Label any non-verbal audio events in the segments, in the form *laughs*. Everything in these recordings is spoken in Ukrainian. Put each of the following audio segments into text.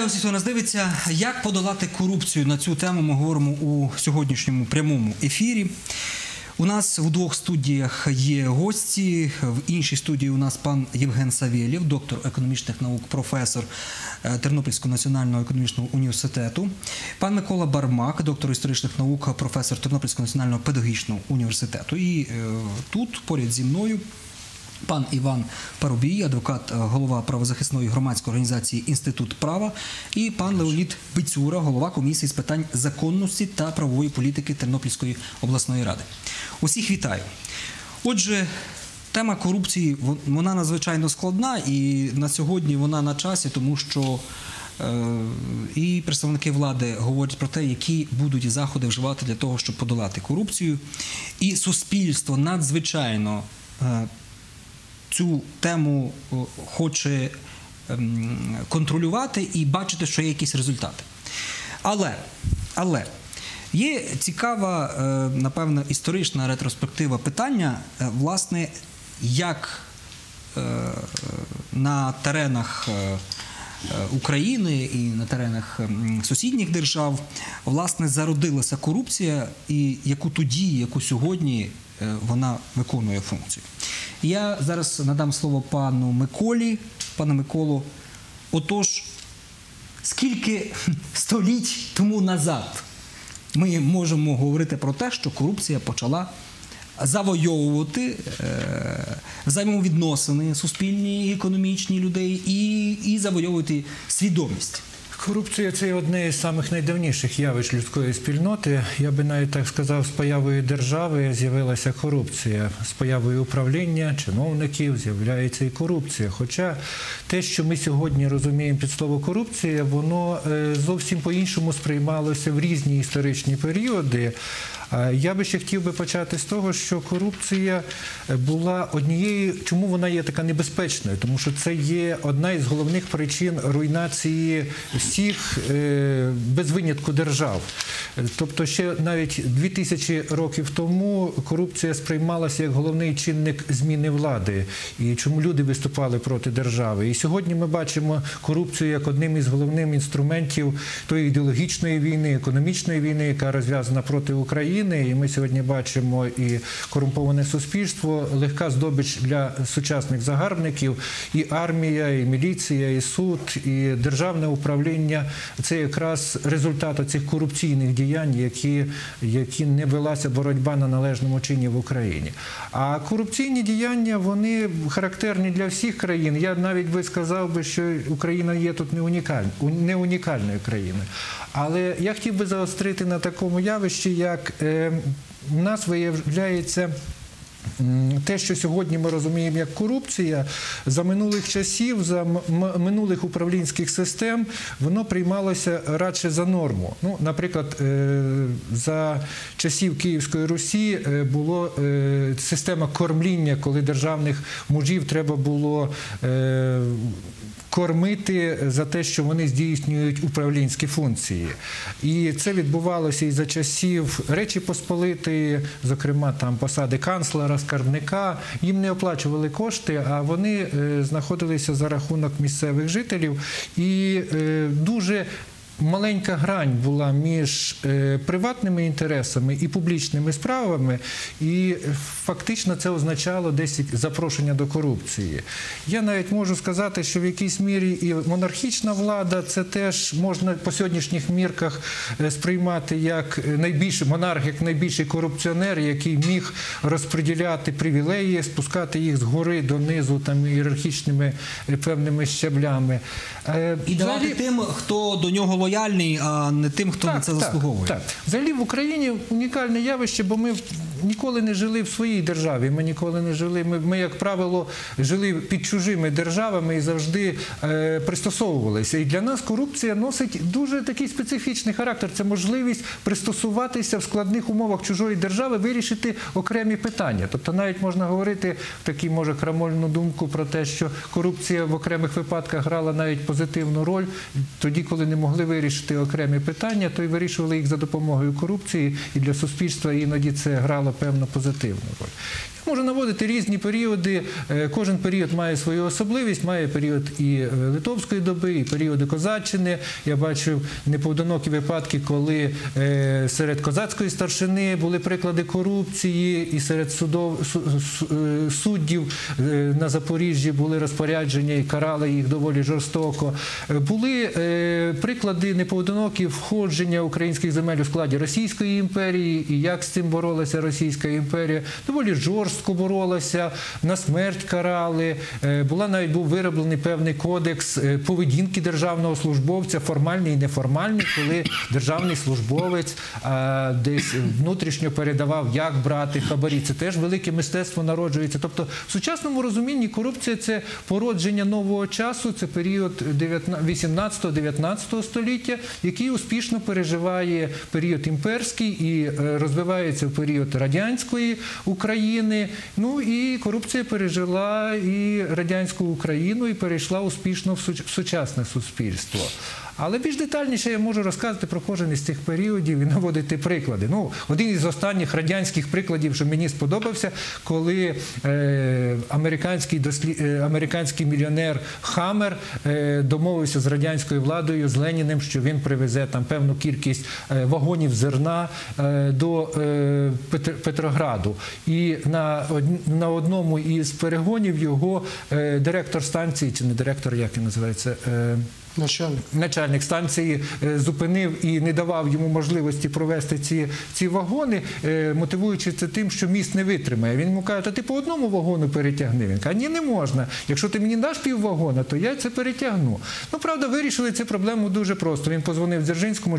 Вітаю всіх, хто нас дивиться. Як подолати корупцію на цю тему? Ми говоримо у сьогоднішньому прямому ефірі. У нас в двох студіях є гості. В іншій студії у нас пан Євген Савєлєв, доктор економічних наук, професор е, Тернопільського національного економічного університету. Пан Микола Бармак, доктор історичних наук, професор Тернопільського національного педагогічного університету. І е, тут поряд зі мною Пан Іван Парубій, адвокат, е, голова правозахисної громадської організації Інститут права, і пан Леонід Бицюра, голова комісії з питань законності та правової політики Тернопільської обласної ради. Усіх вітаю. Отже, тема корупції вон- вона надзвичайно складна, і на сьогодні вона на часі, тому що е, і представники влади говорять про те, які будуть заходи вживати для того, щоб подолати корупцію. І суспільство надзвичайно е, цю тему хоче ем, контролювати і бачити, що є якісь результати. Але, але є цікава, е, напевно, історична ретроспектива питання, е, власне, як е, на теренах. е, е, України і на теренах ем, сусідніх держав власне зародилася корупція, і яку тоді, яку сьогодні е, вона виконує функцію. Я зараз надам слово пану Миколі. Пане Миколу, отож, скільки *laughs* століть тому назад ми можемо говорити про те, що корупція почала завойовувати е, взаємовідносини суспільні і економічні людей і, і завойовувати свідомість. Корупція це одне із самих найдавніших явищ людської спільноти. Я би навіть так сказав, з появою держави з'явилася корупція. З появою управління, чиновників з'являється і корупція. Хоча те, що ми сьогодні розуміємо під слово корупція, воно е, зовсім по-іншому сприймалося в різні історичні періоди. Я би ще хотів би почати з того, що корупція була однією, чому вона є така небезпечною, тому що це є одна із головних причин руйнації всіх е, без винятку держав. Тобто, ще навіть 2000 років тому корупція сприймалася як головний чинник зміни влади, і чому люди виступали проти держави. І сьогодні ми бачимо корупцію як одним із головних інструментів тої ідеологічної війни, економічної війни, яка розв'язана проти України. І ми сьогодні бачимо і корумповане суспільство, легка здобич для сучасних загарбників, і армія, і міліція, і суд, і державне управління це якраз результат цих корупційних діянь, які, які не велася боротьба на належному чині в Україні. А корупційні діяння вони характерні для всіх країн. Я навіть би сказав би, що Україна є тут не унікальною, не унікальною країною. Але я хотів би заострити на такому явищі, як у в нас виявляється. Те, що сьогодні ми розуміємо як корупція, за минулих часів, за минулих управлінських систем, воно приймалося радше за норму. Ну, наприклад, е, за часів Київської Русі е, було е, система кормління, коли державних мужів треба було кормити за те, що вони здійснюють управлінські функції. І це відбувалося і за часів Речі Посполитої, зокрема там посади канцлера, скарбника. Їм не оплачували кошти, а вони е, знаходилися за рахунок місцевих жителів і е, дуже. Маленька грань була між е, приватними інтересами і публічними справами, і е, фактично це означало десь запрошення до корупції. Я навіть можу сказати, що в якійсь мірі і монархічна влада це теж можна по сьогоднішніх мірках е, сприймати як найбільший монарх, як найбільший корупціонер, який міг розподіляти привілеї, спускати їх згори донизу там ієрархічними е, певними щаблями. Е, І давати тим, хто до нього лояльний, а не тим, хто на це заслуговує. Так, Взагалі в Україні унікальне явище, бо ми ніколи не жили в своїй державі. Ми ніколи не жили. Ми, ми як правило, жили під чужими державами і завжди е, пристосовувалися. І для нас корупція носить дуже такий специфічний характер. Це можливість пристосуватися в складних умовах чужої держави, вирішити окремі питання. Тобто, навіть можна говорити в такій, може, крамольну думку про те, що корупція в окремих випадках грала навіть позитивну роль тоді, коли не могли вирішити окремі питання, то й вирішували їх за допомогою корупції, і для суспільства іноді це грало певно позитивну роль. Я можу наводити різні періоди. Е, Кожен період має свою особливість, має період і е, Литовської доби, і періоди козаччини. Я бачив непоодинокі випадки, коли е, серед козацької старшини були приклади корупції, і серед судов, су- су- суддів на Запоріжжі були розпорядження і карали їх доволі жорстоко. Були приклади непоодинокі входження українських земель у складі Російської імперії, і як з цим боролася Російська імперія. Доволі жорстко боролася, на смерть карали. Е, Була навіть був вироблений певний кодекс е, поведінки державного службовця, формальний і неформальний, коли державний службовець е, десь внутрішньо передавав, як брати хабарі. Це теж велике мистецтво народжується. Тобто, в сучасному розумінні корупція це породження нового часу, це період 18-19 століття, який успішно переживає період імперський і розвивається в період радянської України. Ну і корупція пережила і радянську Україну і перейшла успішно в сучасне суспільство. Але більш детальніше я можу розказати про кожен із цих періодів і наводити приклади. Ну, один із останніх радянських прикладів, що мені сподобався, коли е, американський, дослі... е, американський мільйонер Хаммер е, домовився з радянською владою, з Леніним, що він привезе там певну кількість е, вагонів зерна е, до е, Петр... Петрограду. І на, од... на одному із перегонів його директор станції, чи не директор, як він називається? Начальник. начальник станції е, зупинив і не давав йому можливості провести ці, ці вагони, е, мотивуючи це тим, що міст не витримає. Він йому каже, та ти по одному вагону перетягни. Він каже, ні, не можна. Якщо ти мені даш піввагона, то я це перетягну. Ну, правда, вирішили цю проблему дуже просто. Він позвонив Дзержинському,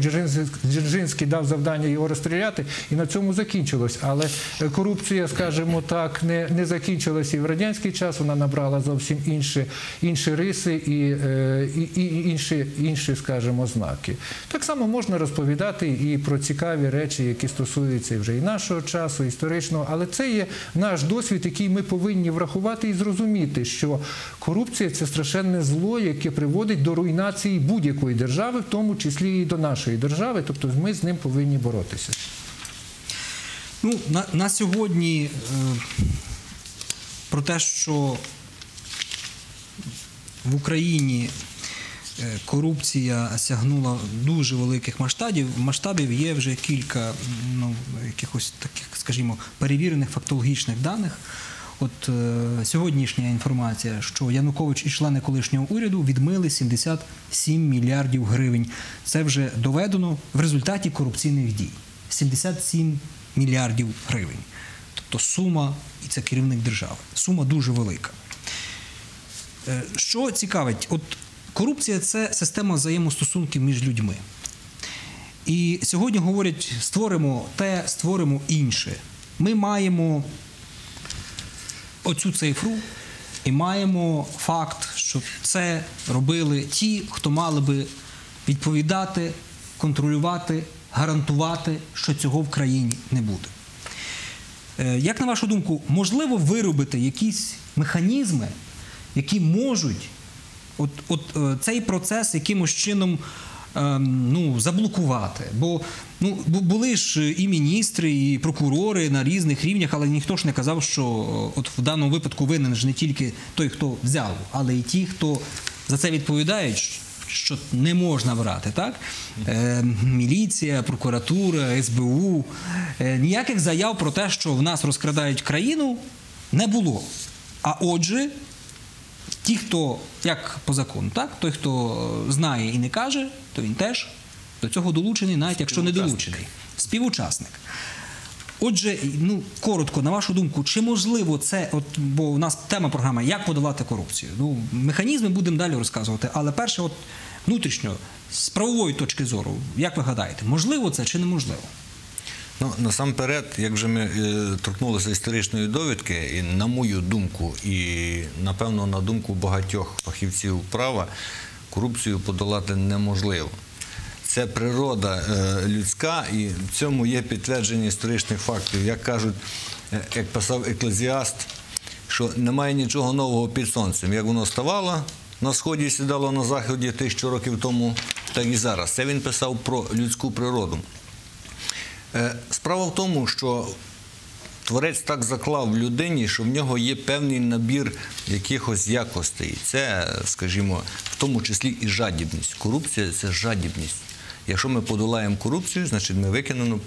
Дзержинський, дав завдання його розстріляти, і на цьому закінчилось. Але е, корупція, скажімо так, не, не закінчилась і в радянський час. Вона набрала зовсім інші, інші риси і, е, і, інші, інші, скажімо, знаки. Так само можна розповідати і про цікаві речі, які стосуються вже і нашого часу, історичного, але це є наш досвід, який ми повинні врахувати і зрозуміти, що корупція це страшенне зло, яке приводить до руйнації будь-якої держави, в тому числі і до нашої держави. Тобто ми з ним повинні боротися. Ну, на, на сьогодні е, про те, що в Україні корупція сягнула дуже великих масштабів, масштабів є вже кілька ну, якихось таких, скажімо, перевірених фактологічних даних. От е, сьогоднішня інформація, що Янукович і члени колишнього уряду відмили 77 мільярдів гривень. Це вже доведено в результаті корупційних дій. 77 мільярдів гривень. Тобто сума, і це керівник держави. Сума дуже велика. Е, Що цікавить, от корупція це система взаємостосунків між людьми. І сьогодні говорять: створимо те, створимо інше. Ми маємо оцю цифру і маємо факт, що це робили ті, хто мали би відповідати, контролювати, гарантувати, що цього в країні не буде. Е, Як на вашу думку, можливо виробити якісь механізми, які можуть от, от, е, цей процес якимось чином ем, ну, заблокувати? Бо ну, були ж і міністри, і прокурори на різних рівнях, але ніхто ж не казав, що е, от в даному випадку винен ж не тільки той, хто взяв, але й ті, хто за це відповідають. Що не можна брати, так? Е, міліція, прокуратура, СБУ. Е, ніяких заяв про те, що в нас розкрадають країну, не було. А отже, ті, хто як по закону, так? той, хто е, знає і не каже, то він теж до цього долучений, навіть якщо не долучений. Співучасник. Отже, ну коротко, на вашу думку, чи можливо це, от бо у нас тема програми як подолати корупцію? Ну, механізми будемо далі розказувати, але перше, от внутрішньо, з правової точки зору, як ви гадаєте, можливо це чи неможливо? Ну, насамперед, як вже ми е, торкнулися історичної довідки, і на мою думку, і напевно на думку багатьох фахівців права, корупцію подолати неможливо. Це природа е, людська, і в цьому є підтвердження історичних фактів. Як кажуть, е, як писав еклезіаст, що немає нічого нового під сонцем. Як воно ставало на сході і сідало на заході тисячу років тому, так і зараз. Це він писав про людську природу. Е, Справа в тому, що творець так заклав в людині, що в нього є певний набір якихось якостей. Це, скажімо, в тому числі і жадібність. Корупція це жадібність. Якщо ми подолаємо корупцію, значить ми викинемо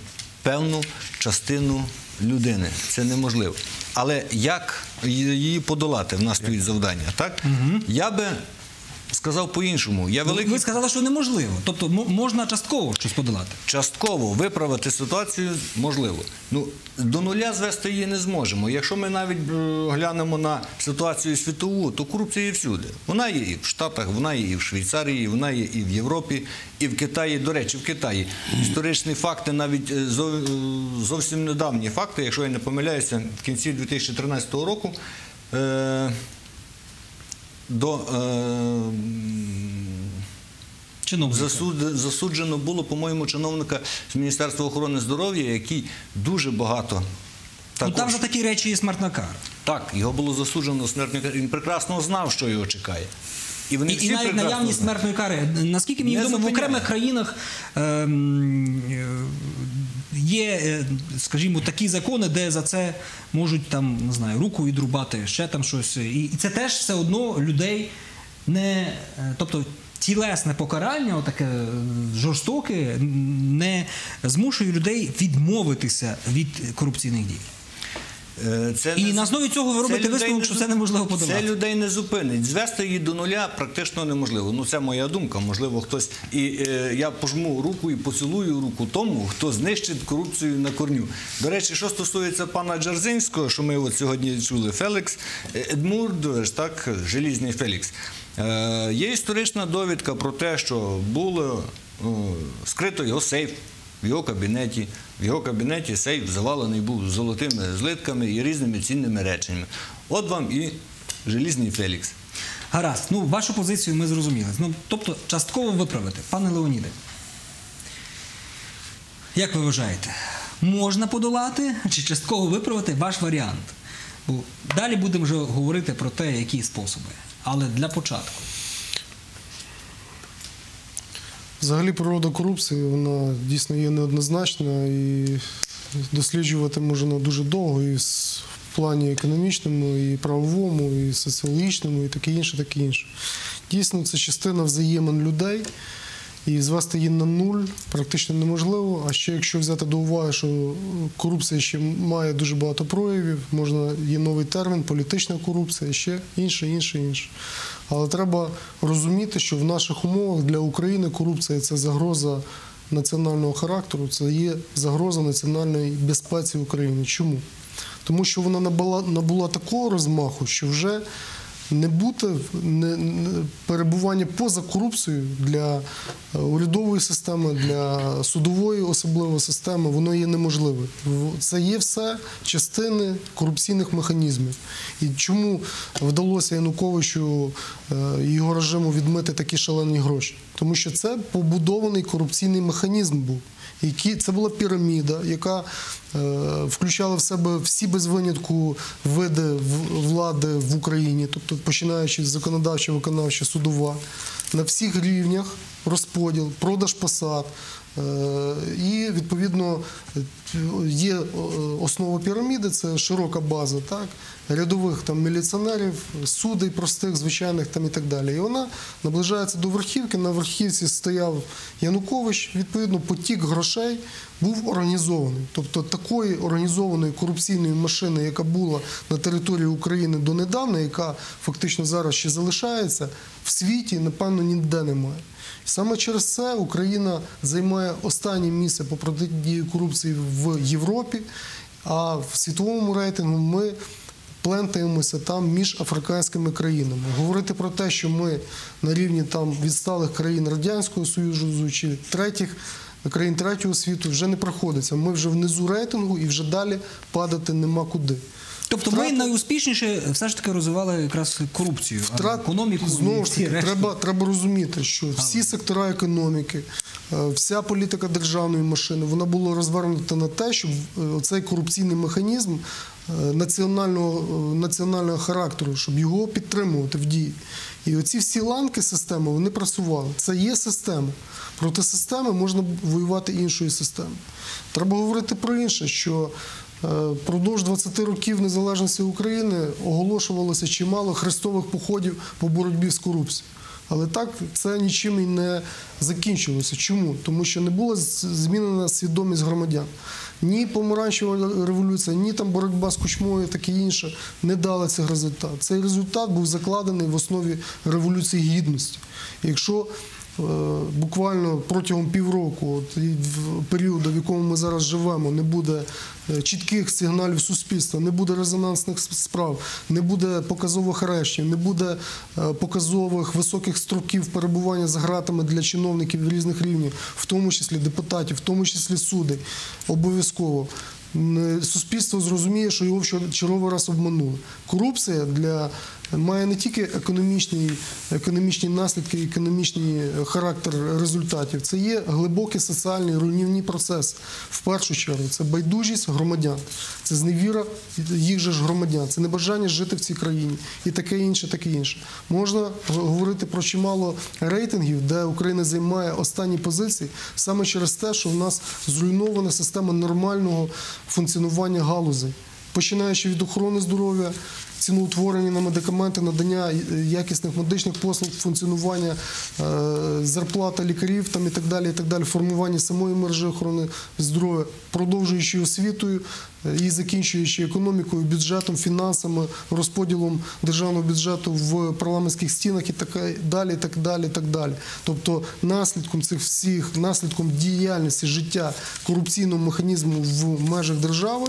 певну частину людини. Це неможливо. Але як її подолати? В нас стоїть завдання. Так? Я би сказав по-іншому. Я великий Ви сказали, що неможливо. Тобто можна частково щось подолати. Частково виправити ситуацію можливо. Ну до нуля звести її не зможемо. Якщо ми навіть е, глянемо на ситуацію світову, то корупція є всюди. Вона є і в Штатах, вона є і в Швейцарії, вона є і в Європі, і в Китаї. До речі, в Китаї історичні факти, навіть е, е, зовсім недавні факти, якщо я не помиляюся, в кінці 2013 року. До е, Чиновника. Засуд, засуджено було, по-моєму, чиновника з Міністерства охорони здоров'я, який дуже багато. Ну, там же такі речі є смертна кара. Так, його було засуджено смертною карою. Він прекрасно знав, що його чекає. І вони І, всі і навіть наявність знали. смертної кари. Наскільки мені відомо, в окремих країнах е, є, е, скажімо, такі закони, де за це можуть там, не знаю, руку відрубати, ще там щось. І, це теж все одно людей не. е, Тобто тілесне покарання, отаке е, жорстоке, не змушує людей відмовитися від корупційних дій. Е, Це І не- на основі цього ви робите висновок, не що це неможливо подолати. Це людей не зупинить. Звести її до нуля практично неможливо. Ну це моя думка. Можливо, хтось і е, я пожму руку і поцілую руку тому, хто знищить корупцію на корню. До речі, що стосується пана Джарзинського, що ми от сьогодні чули, Фелікс е, Едмурд, так, Желізний Фелікс. Е, є історична довідка про те, що було е, скрито його сейф в його кабінеті. В його кабінеті сейф завалений був золотими злитками і різними цінними реченнями. От вам і желізний Фелікс. Гаразд, ну вашу позицію ми зрозуміли. Ну, тобто, частково виправити. Пане Леоніде, як ви вважаєте, можна подолати чи частково виправити ваш варіант? Бо далі будемо вже говорити про те, які способи. Але для початку. Взагалі природа корупції вона дійсно є неоднозначна і досліджувати можна дуже довго і в плані економічному, і правовому, і соціологічному, і таке інше, таке інше. Дійсно, це частина взаємин людей. І звести її на нуль практично неможливо. А ще якщо взяти до уваги, що корупція ще має дуже багато проявів, можна є новий термін, політична корупція, ще інше, інше, інше. Але треба розуміти, що в наших умовах для України корупція це загроза національного характеру, це є загроза національної безпеці України. Чому? Тому що вона набула, набула такого розмаху, що вже не бути не, не- перебування поза корупцією для е, урядової системи, для судової особливо системи, воно є неможливе. Це є все частини корупційних механізмів. І чому вдалося Януковичу е, його режиму відмити такі шалені гроші? Тому що це побудований корупційний механізм був. Які це була піраміда, яка е, включала в себе всі без винятку види влади в Україні, тобто починаючи з законодавча, виконавча, судова, на всіх рівнях розподіл, продаж посад. Е, І відповідно е, є основа піраміди, це широка база, так рядових там міліціонерів, судей простих, звичайних там і так далі. І вона наближається до верхівки. На верхівці стояв Янукович. Відповідно, потік грошей був організований. Тобто такої організованої корупційної машини, яка була на території України донедавна, яка фактично зараз ще залишається, в світі, напевно, ніде немає. Саме через це Україна займає останнє місце по протидії корупції в Європі, а в світовому рейтингу ми плентаємося там між африканськими країнами. Говорити про те, що ми на рівні там відсталих країн Радянського Союзу чи третіх країн третього світу вже не проходиться. Ми вже внизу рейтингу і вже далі падати нема куди. Тобто ми найуспішніше все ж таки розвивали якраз корупцію, Втрат... економіку знову ж таки, решту. треба, треба розуміти, що всі сектора економіки, е, вся політика державної машини, вона була розвернута на те, щоб е, цей корупційний механізм національного, е, національного характеру, щоб його підтримувати в дії. І оці всі ланки системи вони працювали. Це є система. Проти системи можна воювати іншою системою. Треба говорити про інше, що Е, Продовж 20 років незалежності України оголошувалося чимало хрестових походів по боротьбі з корупцією. Але так це нічим і не закінчилося. Чому? Тому що не була змінена свідомість громадян. Ні помаранчева революція, ні там боротьба з кучмою, таке інше не дали цей результат. Цей результат був закладений в основі революції гідності. Якщо буквально протягом півроку, періоду, в якому ми зараз живемо, не буде е, чітких сигналів суспільства, не буде резонансних справ, не буде показових арештів, не буде е, показових високих строків перебування за ґратами для чиновників різних рівнів, в тому числі депутатів, в тому числі судей, обов'язково. Суспільство зрозуміє, що його в черговий раз обманули. Корупція для має не тільки економічні, економічні наслідки, економічний е, характер результатів. Це є глибокі соціальні руйнівні процеси. В першу чергу це байдужість громадян, це зневіра їх же ж громадян, це небажання жити в цій країні і таке інше, таке інше. Можна говорити про чимало рейтингів, де Україна займає останні позиції саме через те, що в нас зруйнована система нормального функціонування галузей починаючи від охорони здоров'я, ціноутворення на медикаменти, надання е, якісних медичних послуг, функціонування е, зарплата лікарів і так далі, і так далі, формування самої мережі охорони здоров'я, продовжуючи освітою е, і закінчуючи економікою, бюджетом, фінансами, розподілом державного бюджету в парламентських стінах і так далі, так далі, так далі. Тобто наслідком цих всіх, наслідком діяльності життя корупційного механізму в межах держави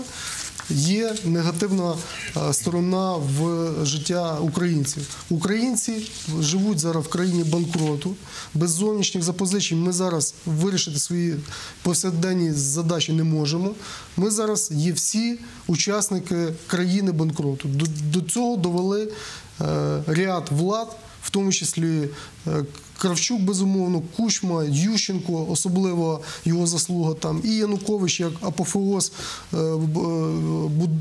є негативна е, сторона в життя українців. Українці живуть зараз в країні банкроту, без зовнішніх запозичень. Ми зараз вирішити свої повсякденні задачі не можемо. Ми зараз є всі учасники країни банкроту. До, цього довели е, ряд влад, в тому числі е, Кравчук, безумовно, Кучма, Ющенко, особливо його заслуга там, і Янукович як апофеоз е, е,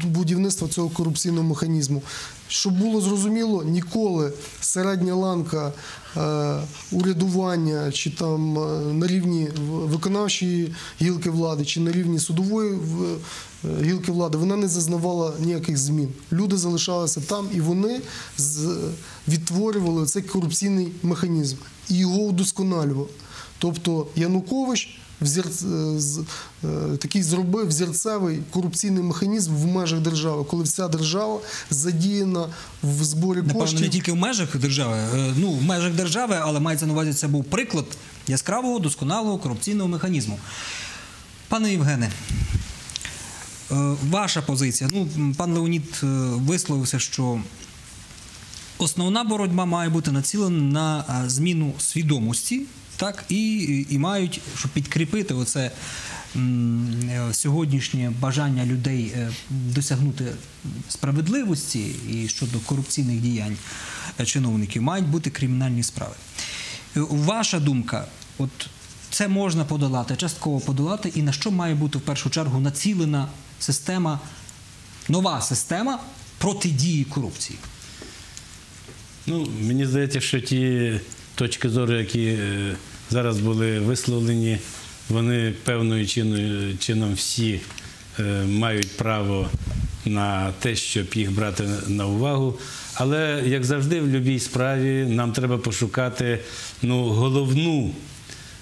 будівництва цього корупційного механізму. Щоб було зрозуміло, ніколи середня ланка е, урядування чи там на рівні виконавчої гілки влади, чи на рівні судової гілки влади, вона не зазнавала ніяких змін. Люди залишалися там, і вони відтворювали цей корупційний механізм і його удосконалювали. Тобто Янукович взір... е, такий зробив зірцевий корупційний механізм в межах держави, коли вся держава задіяна в зборі Напевно, коштів. не тільки в межах держави, е, ну в межах держави, але мається на увазі, це був приклад яскравого досконалого корупційного механізму. Пане Євгене, е, ваша позиція. Ну, пан Леонід висловився, що основна боротьба має бути націлена на зміну свідомості, так, і, і мають, щоб підкріпити оце сьогоднішнє бажання людей е, досягнути справедливості і щодо корупційних діянь е, чиновників, мають бути кримінальні справи. Е, Ваша думка, от це можна подолати, частково подолати, і на що має бути в першу чергу націлена система, нова система протидії корупції? Ну, мені здається, що ті точки зору, які е, зараз були висловлені, вони певною чином всі е, мають право на те, щоб їх брати на увагу. Але, як завжди, в будь-якій справі нам треба пошукати ну, головну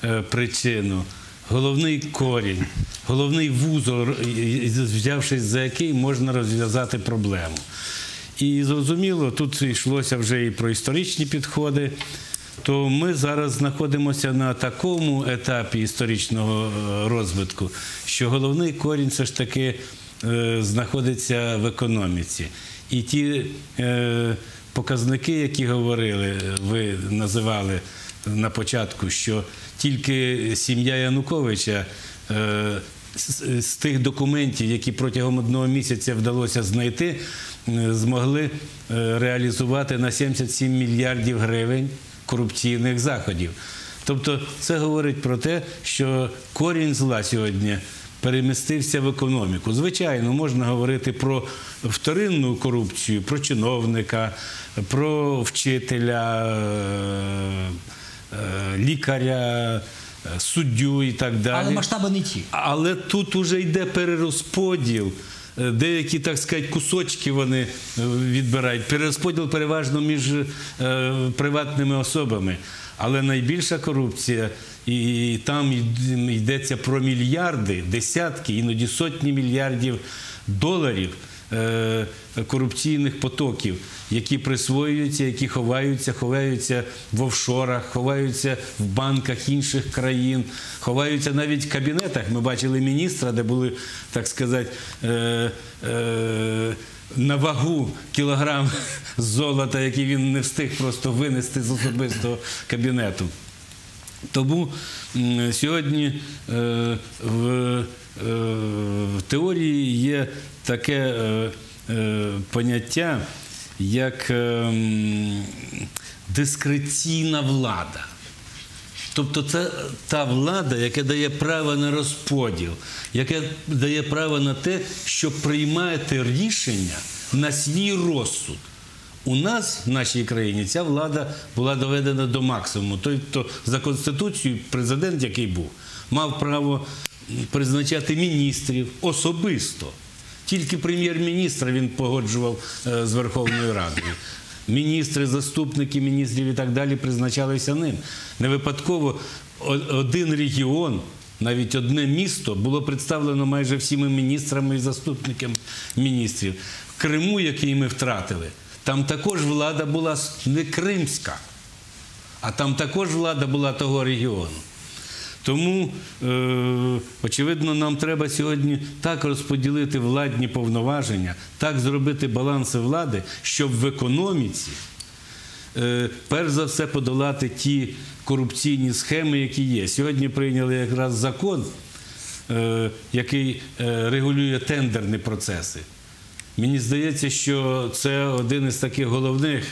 е, причину, головний корінь, головний вузол, взявшись за який можна розв'язати проблему. І зрозуміло, тут йшлося вже і про історичні підходи. То ми зараз знаходимося на такому етапі історичного е, розвитку, що головний корінь все ж таки е, знаходиться в економіці. І ті е, показники, які говорили, ви називали на початку, що тільки сім'я Януковича з, тих документів, які протягом одного місяця вдалося знайти, змогли е, реалізувати на 77 мільярдів гривень корупційних заходів. Тобто це говорить про те, що корінь зла сьогодні перемістився в економіку. Звичайно, можна говорити про вторинну корупцію, про чиновника, про вчителя, е, е, лікаря, е, суддю і так далі. Але масштаби не ті. Але тут уже йде перерозподіл е, деякі, так сказати, кусочки вони е, відбирають. Перерозподіл переважно між е, приватними особами. Але найбільша корупція, і там йдеться про мільярди, десятки, іноді сотні мільярдів доларів е, корупційних потоків, які присвоюються, які ховаються, ховаються в офшорах, ховаються в банках інших країн, ховаються навіть в кабінетах. Ми бачили міністра, де були, так сказати, е, е, на вагу кілограм *laughs* золота, який він не встиг просто винести з особистого кабінету. Тому сьогодні е, е, в теорії є таке е, е, поняття, як е, дискреційна влада. Тобто це та влада, яка дає право на розподіл, яка дає право на те, щоб приймати рішення на свій розсуд. У нас в нашій країні ця влада була доведена до максимуму. Тобто за конституцією президент, який був, мав право призначати міністрів особисто. Тільки прем'єр-міністра він погоджував е, з Верховною Радою. Міністри, заступники міністрів і так далі призначалися ним. Не випадково один регіон, навіть одне місто було представлено майже всіми міністрами і заступниками міністрів. В Криму, який ми втратили, там також влада була не кримська, а там також влада була того регіону. Тому, е, очевидно, нам треба сьогодні так розподілити владні повноваження, так зробити баланси влади, щоб в економіці, е, перш за все, подолати ті корупційні схеми, які є. Сьогодні прийняли якраз закон, е, який е, регулює тендерні процеси. Мені здається, що це один із таких головних,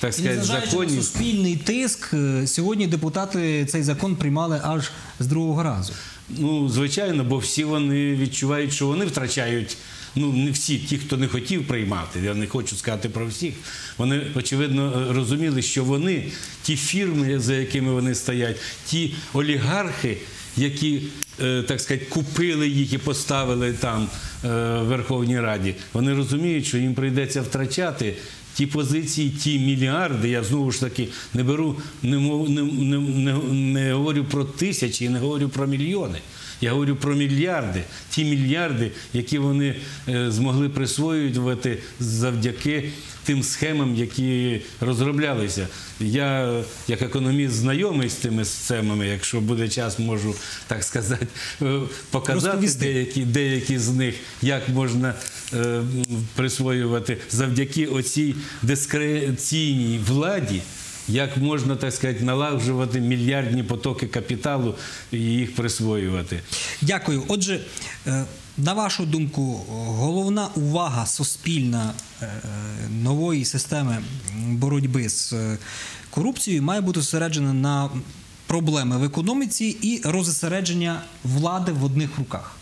так сказати, незважаючи на суспільний тиск, е, сьогодні депутати цей закон приймали аж з другого разу. Ну, звичайно, бо всі вони відчувають, що вони втрачають. Ну, не всі, ті, хто не хотів приймати, я не хочу сказати про всіх. Вони, очевидно, е, розуміли, що вони, ті фірми, за якими вони стоять, ті олігархи, які, е, так сказати, купили їх і поставили там в Верховній Раді, вони розуміють, що їм прийдеться втрачати ті позиції, ті мільярди. Я знову ж таки не беру, не, не, не, не, не говорю про тисячі, не говорю про мільйони. Я говорю про мільярди, ті мільярди, які вони е, змогли присвоювати завдяки тим схемам, які розроблялися. Я, як економіст, знайомий з тими схемами, якщо буде час, можу так сказати, е, показати Розповісти. деякі, деякі з них, як можна е, присвоювати завдяки оцій дискреційній владі. Як можна так сказати налагоджувати мільярдні потоки капіталу і їх присвоювати? Дякую. Отже, е, на вашу думку, головна увага суспільна е, нової системи боротьби з е, корупцією має бути зосереджена на проблеми в економіці і розосередження влади в одних руках.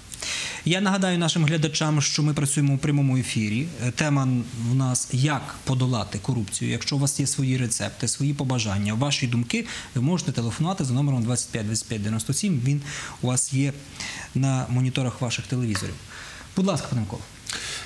Я нагадаю нашим глядачам, що ми працюємо у прямому ефірі. Е, Тема в нас як подолати корупцію. Якщо у вас є свої рецепти, свої побажання, ваші думки, ви можете телефонувати за номером 25 25 97. Він у вас є на моніторах ваших телевізорів. Будь ласка, пане Микола.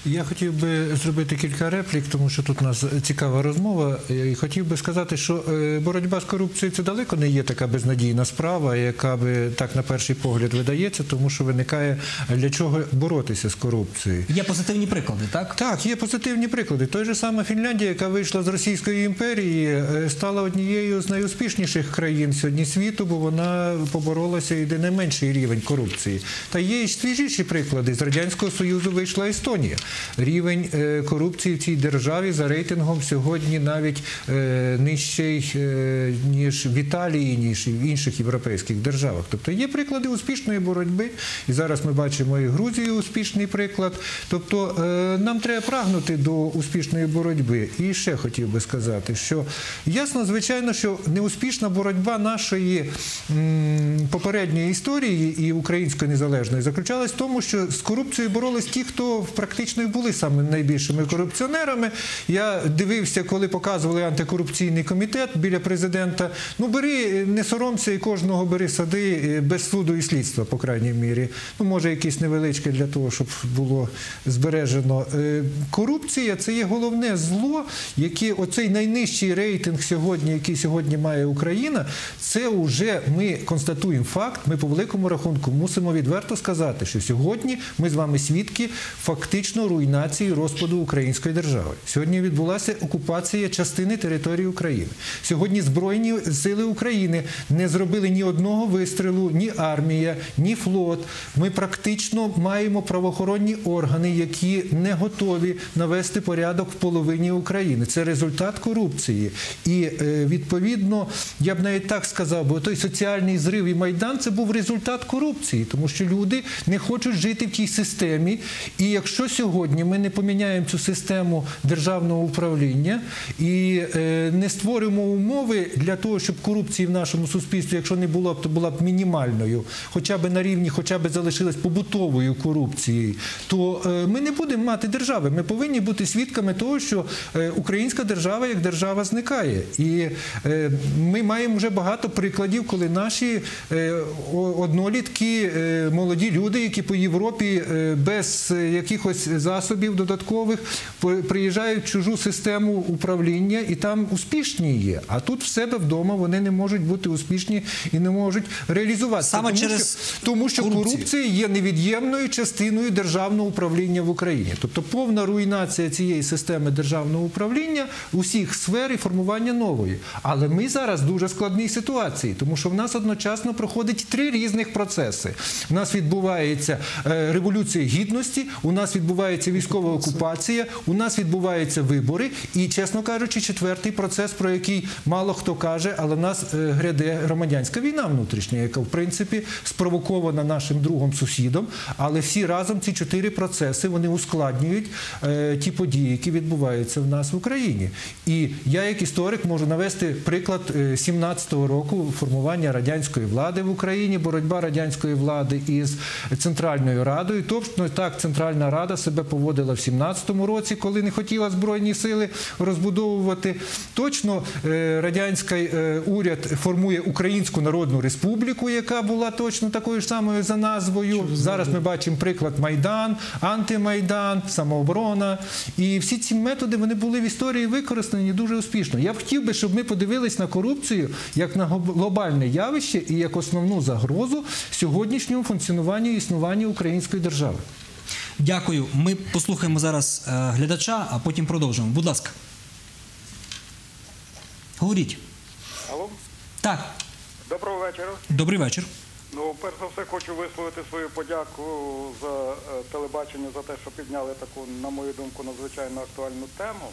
Я хотів би зробити кілька реплік, тому що тут у нас цікава розмова. І хотів би сказати, що е, боротьба з корупцією це далеко не є така безнадійна справа, яка би так на перший погляд видається, тому що виникає для чого боротися з корупцією. Є позитивні приклади, так? Так, є позитивні приклади. Той же саме Фінляндія, яка вийшла з Російської імперії, е, стала однією з найуспішніших країн сьогодні світу, бо вона поборолася і де найменший рівень корупції. Та є і свіжіші приклади. З Радянського Союзу вийшла Естонія. Рівень е, корупції в цій державі за рейтингом сьогодні навіть е, нижчий, е, ніж в Італії, ніж в інших європейських державах. Тобто є приклади успішної боротьби, і зараз ми бачимо і Грузію успішний приклад. Тобто нам треба прагнути до успішної боротьби. І ще хотів би сказати, що ясно, звичайно, що неуспішна боротьба нашої попередньої історії і української незалежної заключалась в тому, що з корупцією боролись ті, хто практично фактично і були саме найбільшими корупціонерами. Я дивився, коли показували антикорупційний комітет біля президента. Ну бери, не соромся і кожного бери сади е, без суду і слідства, по крайній мірі. Ну, може, якісь невеличке для того, щоб було збережено. Е, Корупція це є головне зло, яке оцей найнижчий рейтинг сьогодні, який сьогодні має Україна, це вже ми констатуємо факт. Ми по великому рахунку мусимо відверто сказати, що сьогодні ми з вами свідки фактично руйнації розпаду української держави. Сьогодні відбулася окупація частини території України. Сьогодні збройні сили України не зробили ні одного вистрілу, ні армія, ні флот. Ми практично маємо правоохоронні органи, які не готові навести порядок в половині України. Це результат корупції. І е, відповідно, я б навіть так сказав, бо той соціальний зрив і майдан це був результат корупції, тому що люди не хочуть жити в тій системі. І якщо сьогодні ми не поміняємо цю систему державного управління і е, не створимо умови для того, щоб корупції в нашому суспільстві, якщо не було б, то була б мінімальною, хоча б на рівні, хоча б залишилась побутовою корупцією, то е, ми не будемо мати держави. Ми повинні бути свідками того, що е, українська держава як держава зникає. І ми маємо вже багато прикладів, коли наші однолітки, молоді люди, які по Європі без якихось засобів додаткових приїжджають в чужу систему управління і там успішні є. А тут в себе вдома вони не можуть бути успішні і не можуть реалізуватися. Саме тому, через що, тому що корупцію. корупція є невід'ємною частиною державного управління в Україні. Тобто повна руйнація цієї системи державного управління усіх сфер і формування нової. Але ми зараз в дуже складній ситуації, тому що в нас одночасно проходить три різних процеси. У нас відбувається е, революція гідності, у нас відбувається військова окупація, у нас відбуваються вибори. І, чесно кажучи, четвертий процес, про який мало хто каже, але в нас е, гряде громадянська війна внутрішня, яка в принципі спровокована нашим другом сусідом. Але всі разом ці чотири процеси вони ускладнюють е, ті події, які відбуваються в нас в Україні. І я, як історик, можу навести приклад е, 17-го року формування радянської влади в Україні, боротьба радянської влади із Центральною Радою. Тобто так Центральна Рада себе поводила в 17-му році, коли не хотіла збройні сили розбудовувати. Точно е, радянський е, уряд формує Українську Народну Республіку, яка була точно такою ж самою за назвою. Зараз ми бачимо приклад Майдан, антимайдан, самооборона. І всі ці методи вони були в історії використані дуже успішно. Я б хотів би, щоб ми подивились на корупцію як на глоб- глобальне явище і як основну загрозу сьогоднішньому функціонуванню і існуванню української держави. Дякую. Ми послухаємо зараз е, глядача, а потім продовжимо. Будь ласка. Говоріть. Алло, Так, доброго вечора. добрий вечір. Ну, перш за все, хочу висловити свою подяку за е, телебачення за те, що підняли таку, на мою думку, надзвичайно актуальну тему.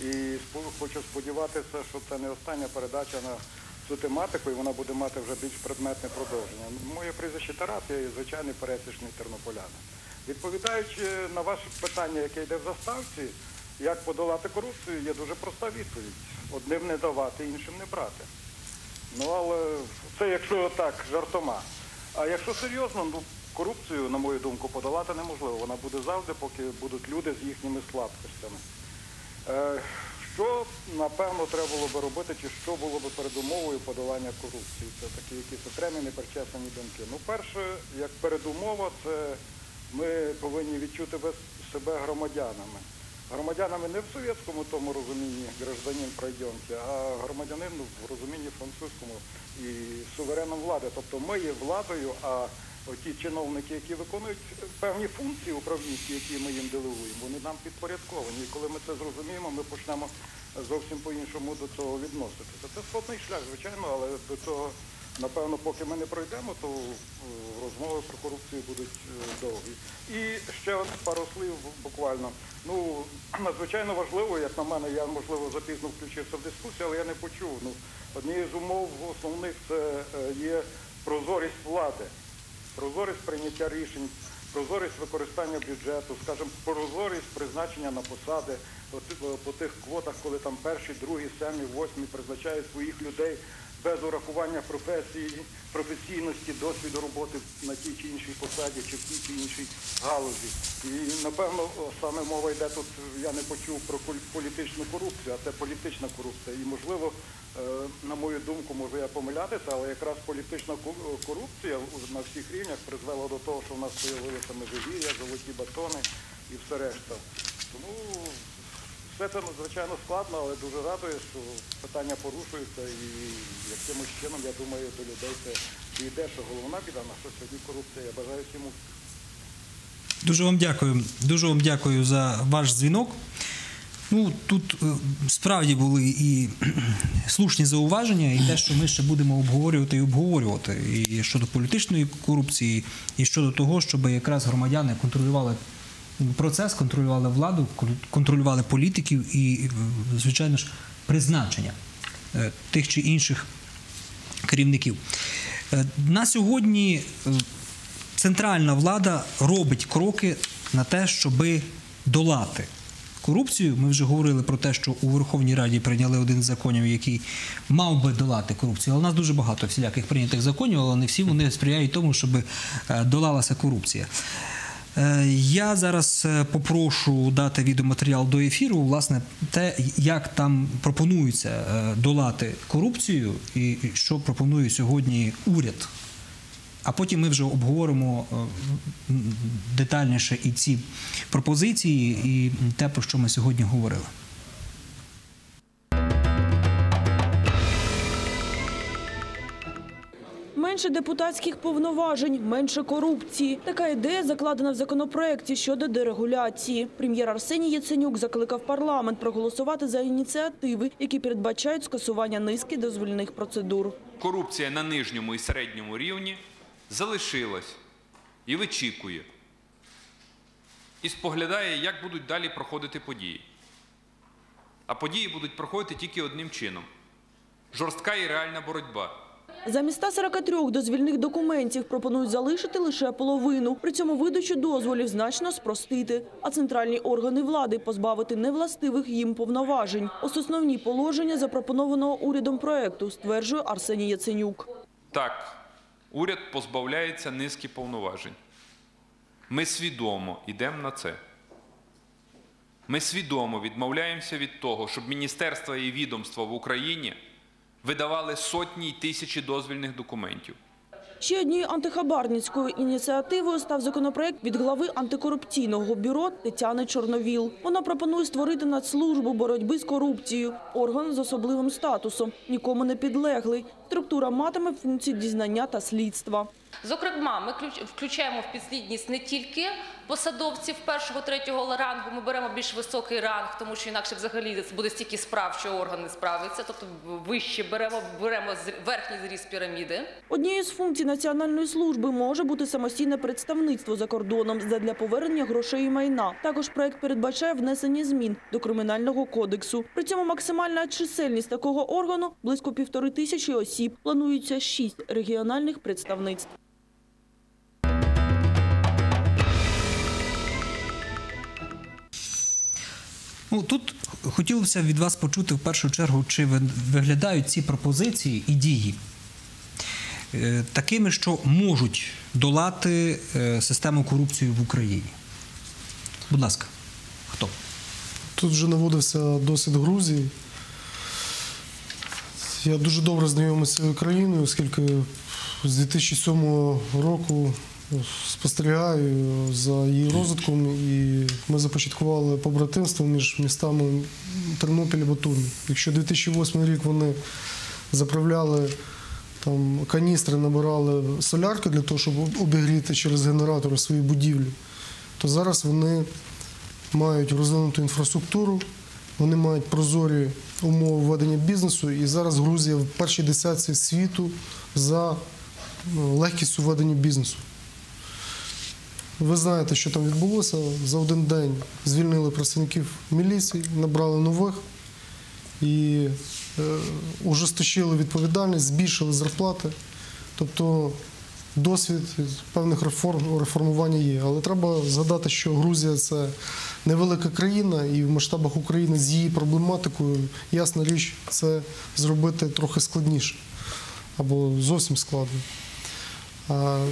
І хочу сподіватися, що це не остання передача на цю тематику, і вона буде мати вже більш предметне продовження. Моє прізвище Тарас, я звичайний пересічний тернополянин. Відповідаючи на ваше питання, яке йде в заставці, як подолати корупцію, є дуже проста відповідь: одним не давати, іншим не брати. Ну, але це якщо так, жартома. А якщо серйозно, ну корупцію, на мою думку, подолати неможливо. Вона буде завжди, поки будуть люди з їхніми слабкостями. Е, що, напевно, треба було би робити, чи що було би передумовою подолання корупції? Це такі якісь окремі неперечесані думки. Ну, перше, як передумова, це ми повинні відчути себе громадянами. Громадянами не в совєтському тому розумінні гражданин пройдемте, а громадянин в розумінні французькому і сувереном влади. Тобто ми є владою, а ті чиновники, які виконують певні функції управлінські, які ми їм делегуємо, вони нам підпорядковані. І коли ми це зрозуміємо, ми почнемо зовсім по-іншому до цього відноситися. Це складний шлях, звичайно, але до цього, напевно, поки ми не пройдемо, то е, розмови про корупцію будуть е, довгі. І ще пару слів буквально. Ну, *clears throat* надзвичайно важливо, як на мене, я можливо запізно включився в дискусію, але я не почув. Ну, однією з умов основних це е, є прозорість влади, прозорість прийняття рішень, прозорість використання бюджету, скажімо, прозорість призначення на посади по тих квотах, коли там перші, другі, семі, восьмі призначають своїх людей без урахування професії, професійності, досвіду роботи на тій чи іншій посаді чи в тій чи іншій галузі. І напевно саме мова йде тут. Я не почув про політичну корупцію, а це політична корупція. І можливо, е, на мою думку, можу я помилятися, але якраз політична корупція на всіх рівнях призвела до того, що в нас з'явилися межигір'я, золоті батони і все решта. Тому все це надзвичайно складно, але дуже радує, що питання порушуються і якимось чином, я думаю, до людей це дійде, що головна біда наша сьогодні корупція. Я бажаю всім успіху. Дуже вам дякую. Дуже вам дякую за ваш дзвінок. Ну, тут е, справді були і *clears throat* слушні зауваження, і те, що ми ще будемо обговорювати і обговорювати і щодо політичної корупції, і щодо того, щоб якраз громадяни контролювали процес, контролювали владу, контролювали політиків і, звичайно ж, призначення е, тих чи інших керівників. Е, На сьогодні е, центральна влада робить кроки на те, щоб долати корупцію. Ми вже говорили про те, що у Верховній Раді прийняли один з законів, який мав би долати корупцію. Але у нас дуже багато всіляких прийнятих законів, але не всі вони сприяють тому, щоб долалася корупція. Е, Я зараз е, попрошу дати відеоматеріал до ефіру, власне, те, як там пропонується е, долати корупцію, і що пропонує сьогодні уряд. А потім ми вже обговоримо детальніше і ці пропозиції, і те, про що ми сьогодні говорили. Менше депутатських повноважень, менше корупції. Така ідея закладена в законопроекті щодо дерегуляції. Прем'єр Арсеній Яценюк закликав парламент проголосувати за ініціативи, які передбачають скасування низки дозвільних процедур. корупція на нижньому і середньому рівні залишилась і вичікує. І споглядає, як будуть далі проходити події. А події будуть проходити тільки одним чином жорстка і реальна боротьба. Замість 143 дозвільних документів пропонують залишити лише половину. При цьому видачу дозволів значно спростити, а центральні органи влади позбавити невластивих їм повноважень. Ось основні положення запропонованого урядом проекту, стверджує Арсеній Яценюк. Так, уряд позбавляється низки повноважень. Ми свідомо йдемо на це. Ми свідомо відмовляємося від того, щоб міністерства і відомства в Україні видавали сотні й тисячі дозвільних документів. Ще однією антихабарницькою ініціативою став законопроект від глави антикорупційного бюро Тетяни Чорновіл. Вона пропонує створити надслужбу боротьби з корупцією, орган з особливим статусом, нікому не підлеглий. Структура матиме функції дізнання та слідства. Зокрема, ми ключ- включаємо в підслідність не тільки посадовців першого, третього рангу, ми беремо більш високий ранг, тому що інакше взагалі буде стільки справ, що орган не справиться, тобто вище беремо, беремо верхній зріз піраміди. Однією з функцій національної служби може бути самостійне представництво за кордоном для повернення грошей і майна. Також проект передбачає внесення змін до кримінального кодексу. При цьому максимальна чисельність такого органу близько півтори тисячі осіб. Планується шість регіональних представництв. Ну тут хотілося від вас почути в першу чергу, чи ви- виглядають ці пропозиції і дії е, такими, що можуть долати е, систему корупції в Україні. Будь ласка, хто? Тут вже наводився досвід Грузії. Я дуже добре знайомий з цією країною, оскільки з 2007 року спостерігаю за її розвитком, і ми започаткували побратимство між містами Тернопіль і Батумі. Якщо 2008 рік вони заправляли там каністри, набирали солярки для того, щоб обігріти через генератори свої будівлі, то зараз вони мають розвинуту інфраструктуру, вони мають прозорі умови ведення бізнесу. І зараз Грузія в першій десятці світу за ну, легкістю ведення бізнесу. Ви знаєте, що там відбулося. За один день звільнили працівників міліції, набрали нових і е, ужесточили відповідальність, збільшили зарплати. Тобто досвід певних реформ реформування є. Але треба згадати, що Грузія це невелика країна, і в масштабах України з її проблематикою, ясна річ, це зробити трохи складніше або зовсім складно. А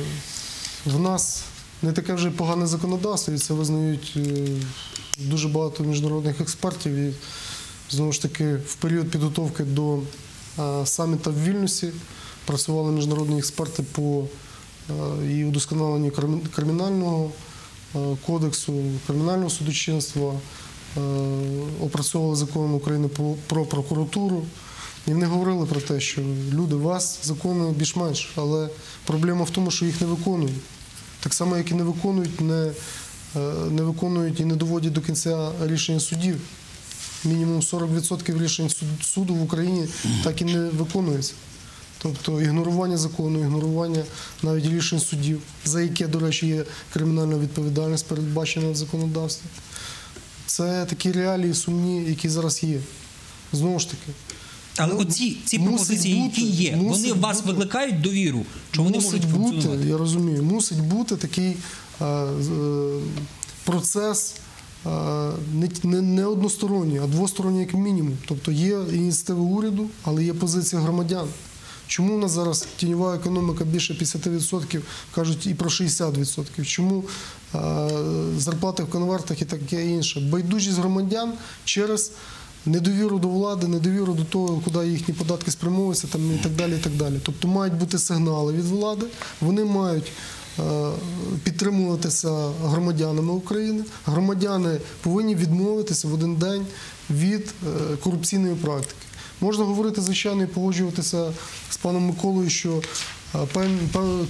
в нас не таке вже погане законодавство, і це визнають е, дуже багато міжнародних експертів. І знову ж таки, в період підготовки до е, саміта в Вільнюсі працювали міжнародні експерти по е, і удосконаленню кримінального кодексу, кримінального судочинства, опрацьовували закон України про прокуратуру. І вони говорили про те, що люди, вас закони більш-менш, але проблема в тому, що їх не виконують. Так само, як і не виконують, не, е, не виконують і не доводять до кінця рішення судів. Мінімум 40% рішень суду в Україні так і не виконується. Тобто ігнорування закону, ігнорування навіть рішень судів, за яке, до речі, є кримінальна відповідальність, передбачена в законодавстві. Це такі реалії сумні, які зараз є. Знову ж таки, Але Ну, оці ці пропозиції, бути, які є, вони в вас викликають довіру, що вони мусить можуть бути, функціонувати. я розумію, мусить бути такий е, е, процес е, не, не, не односторонній, а двосторонній як мінімум. Тобто є ініціатива уряду, але є позиція громадян. Чому у нас зараз тіньова економіка більше 50%, кажуть і про 60%? Чому е, зарплати в конвертах і таке інше? Байдужість громадян через недовіру до влади, недовіру до того, куди їхні податки спрямовуються, там і так далі. І так далі. Тобто мають бути сигнали від влади, вони мають е, підтримуватися громадянами України. Громадяни повинні відмовитися в один день від е, корупційної практики. Можна говорити, звичайно, і погоджуватися з паном Миколою, що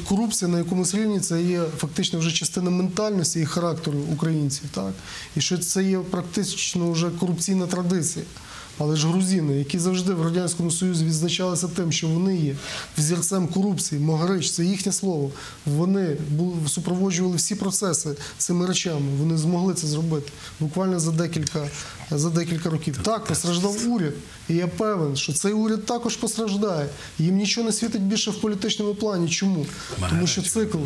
корупція на якомусь рівні це є фактично вже частина ментальності і характеру українців, так? І що це є практично вже корупційна традиція. Але ж грузини, які завжди в Радянському Союзі відзначалися тим, що вони є взірцем корупції, Магарич, це їхнє слово. Вони супроводжували всі процеси цими речами. Вони змогли це зробити буквально за декілька, за декілька років. Так, постраждав уряд. І я певен, що цей уряд також постраждає. Їм нічого не світить більше в політичному плані. Чому? Тому що цикл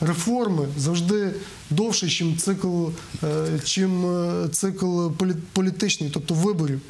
реформи завжди довший, ніж цикл, е, чим е, цикл полі- політичний, тобто виборів.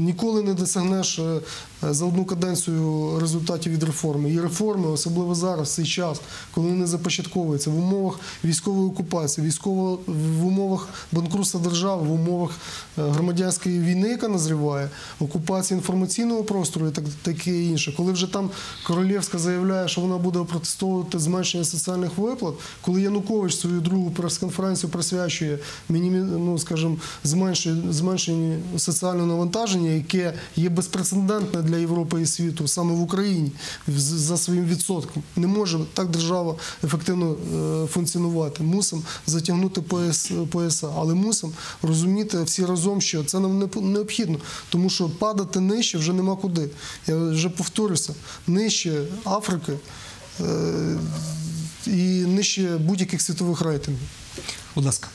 Ніколи не досягнеш е, за одну каденцію результатів від реформи. І реформи, особливо зараз, в цей час, коли вони започатковуються в умовах військової окупації, військово в умовах банкрутства держави, в умовах е, громадянської війни, яка назріває, окупації інформаційного простору і так таке інше. Коли вже там Королєвська заявляє, що вона буде протестовувати зменшення соціальних виплат, коли Янукович свою другу прес-конференцію присвячує ну, скажімо, зменшенню соціального навантаження, яке є безпрецедентне для Європи і світу саме в Україні за своїм відсотком. Не може так держава ефективно е, функціонувати. Мусимо затягнути пояс, пояса, але мусимо розуміти всі разом, що це нам необхідно, тому що падати нижче вже нема куди. Я вже повторюся, нижче Африки е, і нижче будь-яких світових рейтингів. Будь ласка.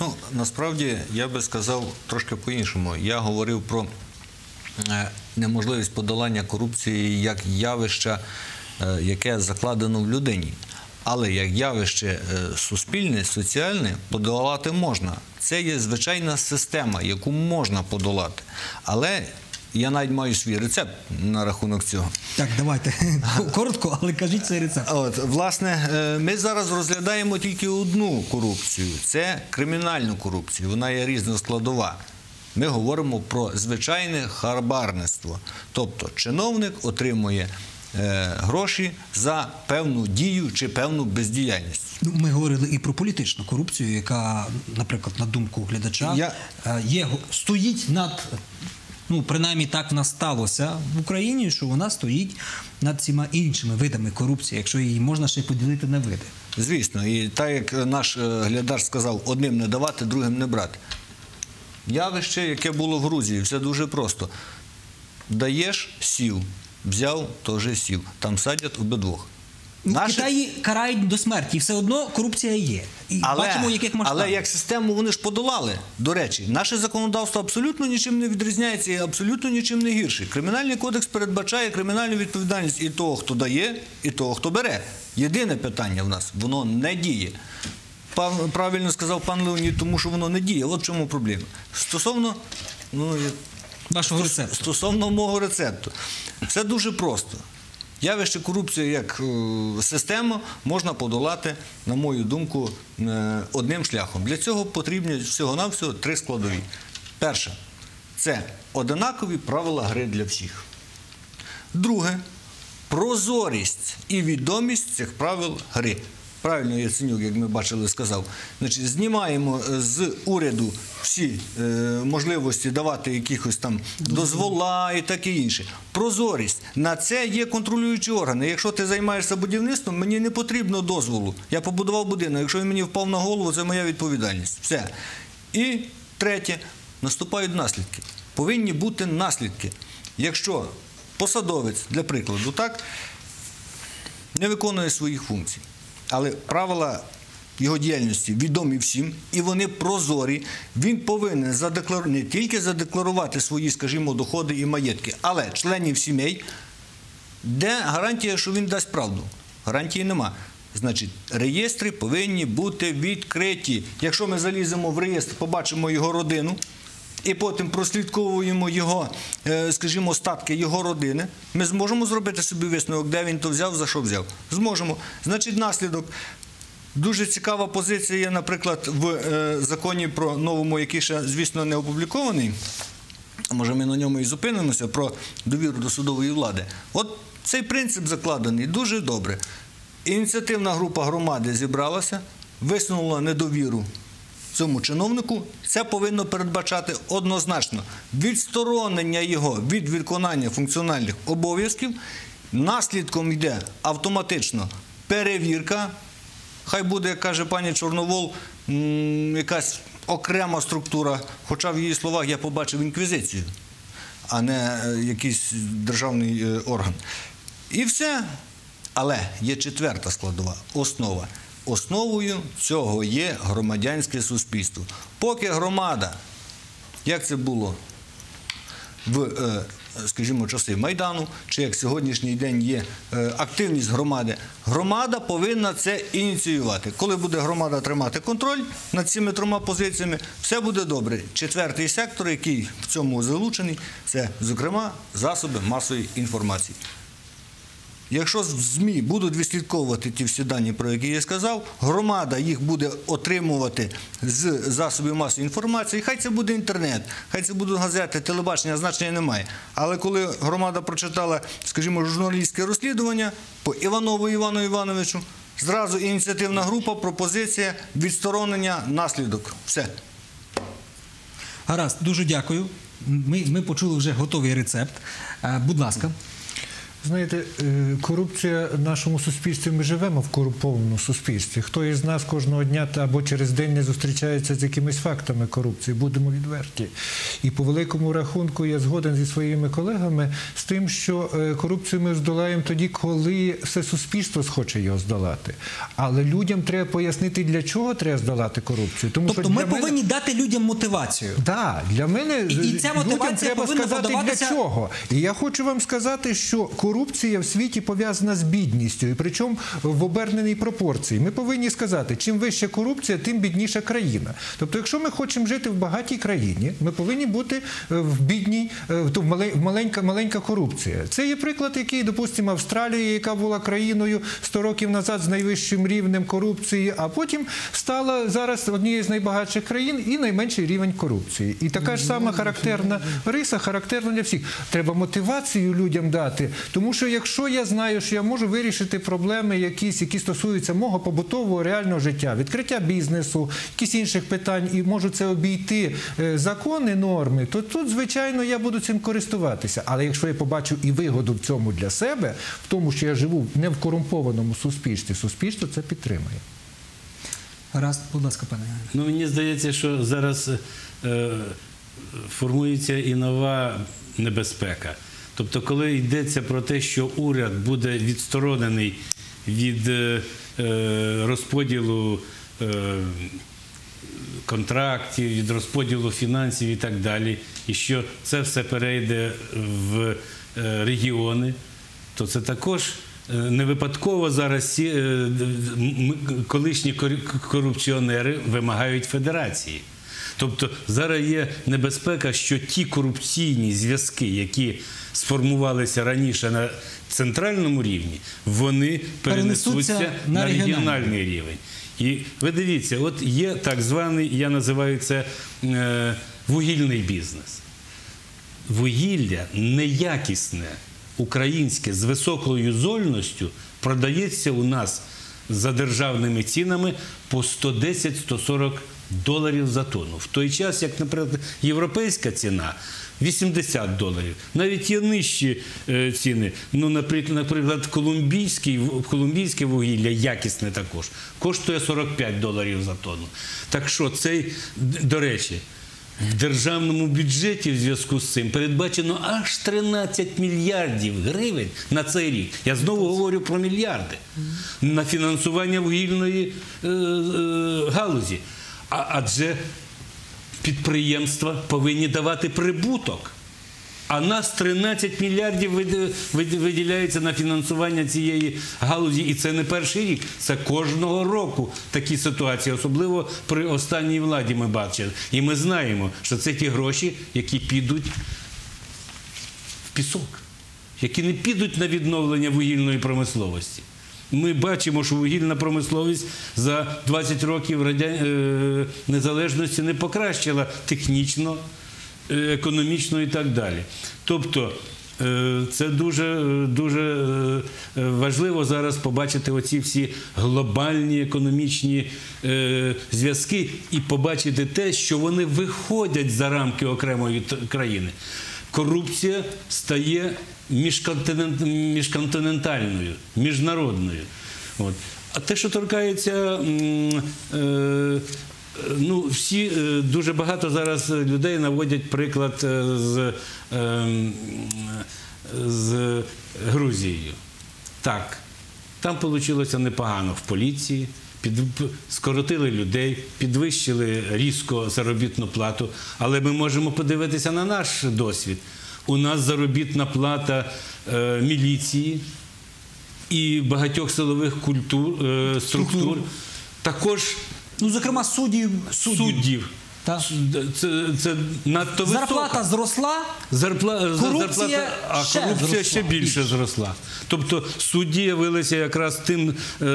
Ну, насправді я би сказав трошки по-іншому. Я говорив про е, неможливість подолання корупції як явища, е, яке закладено в людині. Але як явище е, суспільне, соціальне подолати можна. Це є звичайна система, яку можна подолати. Але я навіть маю свій рецепт на рахунок цього. Так, давайте *laughs* коротко, але кажіть цей рецепт. От, власне, е, ми зараз розглядаємо тільки одну корупцію це кримінальну корупцію. Вона є різноскладова. Ми говоримо про звичайне харбарництво. Тобто чиновник отримує е, гроші за певну дію чи певну бездіяльність. Ну, Ми говорили і про політичну корупцію, яка, наприклад, на думку глядача, Я- е, є, стоїть над, ну, принаймні так в нас сталося в Україні, що вона стоїть над цими іншими видами корупції, якщо її можна ще поділити на види. Звісно, і так як наш е, глядач сказав, одним не давати, другим не брати. Явище, яке було в Грузії, все дуже просто. Даєш сів, взяв, теж сів. Там садять обидвох. В Наше- Китаї карають до смерті, і все одно корупція є. І бачимо, яких масштабах. але як систему вони ж подолали. До речі, наше законодавство абсолютно нічим не відрізняється і абсолютно нічим не гірше. Кримінальний кодекс передбачає кримінальну відповідальність і того, хто дає, і того, хто бере. Єдине питання в нас воно не діє. Пав- Правильно сказав пан Леонід, тому що воно не діє. От в чому проблема. Стосовно ну, Вашого рецепту. Стосовно мого рецепту, все дуже просто. Явище корупції як е, систему можна подолати, на мою думку, е, одним шляхом. Для цього потрібні всього-навсього три складові. Перше це одинакові правила гри для всіх. Друге прозорість і відомість цих правил гри. Правильно Яценюк, як ми бачили, сказав. Значить, знімаємо е, з уряду всі е, можливості давати якихось там дозвола і таке інше. Прозорість. На це є контролюючі органи. Якщо ти займаєшся будівництвом, мені не потрібно дозволу. Я побудував будинок. Якщо він мені впав на голову, це моя відповідальність. Все. І третє, наступають наслідки. Повинні бути наслідки. Якщо посадовець, для прикладу, так, не виконує своїх функцій, але правила його діяльності відомі всім, і вони прозорі. Він повинен задеклар... не тільки задекларувати свої, скажімо, доходи і маєтки, але членів сімей, де гарантія, що він дасть правду? Гарантії нема. Значить, реєстри повинні бути відкриті. Якщо ми заліземо в реєстр, побачимо його родину, і потім прослідковуємо його, е, скажімо, статки його родини, ми зможемо зробити собі висновок, де він то взяв, за що взяв. Зможемо. Значить, наслідок. Дуже цікава позиція є, наприклад, в е, законі про новому, який ще, звісно, не опублікований. Може, ми на ньому і зупинимося про довіру до судової влади. От цей принцип закладений дуже добре. Ініціативна група громади зібралася, висунула недовіру цьому чиновнику. Це повинно передбачати однозначно відсторонення його від виконання функціональних обов'язків. Наслідком йде автоматично перевірка. Хай буде, як каже пані Чорновол, якась окрема структура, хоча в її словах я побачив інквізицію, а не е, якийсь державний е, орган. І все. Але є четверта складова основа. Основою цього є громадянське суспільство. Поки громада, як це було в, е, скажімо, часи Майдану, чи як сьогоднішній день є е, активність громади, громада повинна це ініціювати. Коли буде громада тримати контроль над цими трьома позиціями, все буде добре. Четвертий сектор, який в цьому залучений, це, зокрема, засоби масової інформації. Якщо ЗМІ будуть відслідковувати ті всі дані, про які я сказав, громада їх буде отримувати з засобів масової інформації. Хай це буде інтернет, хай це будуть газети, телебачення, значення немає. Але коли громада прочитала, скажімо, журналістське розслідування по Іванову Івану Івановичу, зразу ініціативна група, пропозиція відсторонення наслідок. Все. Гаразд, дуже дякую. Ми, ми почули вже готовий рецепт. Е, Будь ласка. Знаєте, е, корупція в нашому суспільстві. Ми живемо в корумпованому суспільстві. Хто із нас кожного дня або через день не зустрічається з якимись фактами корупції, будемо відверті. І по великому рахунку я згоден зі своїми колегами з тим, що е, корупцію ми здолаємо тоді, коли все суспільство схоче його здолати. Але людям треба пояснити, для чого треба здолати корупцію. Тому Тобто що ми мене- повинні дати людям мотивацію. так, для мене І- і ця людям треба повинна сказати подаватися- для чого. І я хочу вам сказати, що корупція в світі пов'язана з бідністю, і причому в оберненій пропорції. Ми повинні сказати, чим вища корупція, тим бідніша країна. Тобто, якщо ми хочемо жити в багатій країні, ми повинні бути е, в бідній, е, в мале- маленька, маленька корупція. Це є приклад, який, допустимо, Австралія, яка була країною 100 років назад з найвищим рівнем корупції, а потім стала зараз однією з найбагатших країн і найменший рівень корупції. І така ж сама характерна риса, характерна для всіх. Треба мотивацію людям дати, тому що якщо я знаю, що я можу вирішити проблеми, якісь, які стосуються мого побутового реального життя, відкриття бізнесу, якісь інших питань, і можу це обійти е, закони, норми, то тут, звичайно, я буду цим користуватися. Але якщо я побачу і вигоду в цьому для себе, в тому, що я живу не в корумпованому суспільстві, суспільство це підтримує. Гаразд, будь ласка, пане. Ну, мені здається, що зараз е, формується і нова небезпека. Тобто, коли йдеться про те, що уряд буде відсторонений від е, е, розподілу е, контрактів, від розподілу фінансів і так далі, і що це все перейде в регіони, то це також не випадково зараз колишні корупціонери вимагають федерації. Тобто зараз є небезпека, що ті корупційні зв'язки, які сформувалися раніше на центральному рівні, вони Перенесуться на на регіональний. регіональний рівень. І ви дивіться, от є так званий, я називаю це е, вугільний бізнес. Вугілля неякісне, українське з високою зольністю продається у нас за державними цінами по 110-140 доларів за тонну. В той час, як, наприклад, європейська ціна 80 доларів. Навіть є нижчі е, ціни. Ну, наприклад, наприклад, колумбійський, колумбійське вугілля якісне також, коштує 45 доларів за тонну. Так що цей, до речі, в державному бюджеті в зв'язку з цим передбачено аж 13 мільярдів гривень на цей рік. Я знову говорю про мільярди на фінансування вугільної е, е, галузі. А, адже підприємства повинні давати прибуток. А нас 13 мільярдів виділяється на фінансування цієї галузі, і це не перший рік. Це кожного року такі ситуації, особливо при останній владі ми бачили. І ми знаємо, що це ті гроші, які підуть в пісок, які не підуть на відновлення вугільної промисловості. Ми бачимо, що вугільна промисловість за 20 років е, незалежності не покращила технічно, е, економічно і так далі. Тобто е, це дуже, дуже важливо зараз побачити оці всі глобальні економічні зв'язки і побачити те, що вони виходять за рамки окремої країни. Корупція стає міжконтинент- міжконтинентальною, міжнародною. От. А те, що торкається е, Ну, всі е, дуже багато зараз людей наводять приклад е, з, ем, з Грузією. Так, там вийшло непогано в поліції, під, скоротили людей, підвищили різко заробітну плату. Але ми можемо подивитися на наш досвід. У нас заробітна плата е, міліції і багатьох силових культур, е, структур також Ну, зокрема, суддів. суддів. Та. Це, це надто висока. Зарплата зросла, Зарпла... Корупція зарплата, а ще корупція зросла ще більше зросла. Тобто судді явилися якраз тим, е,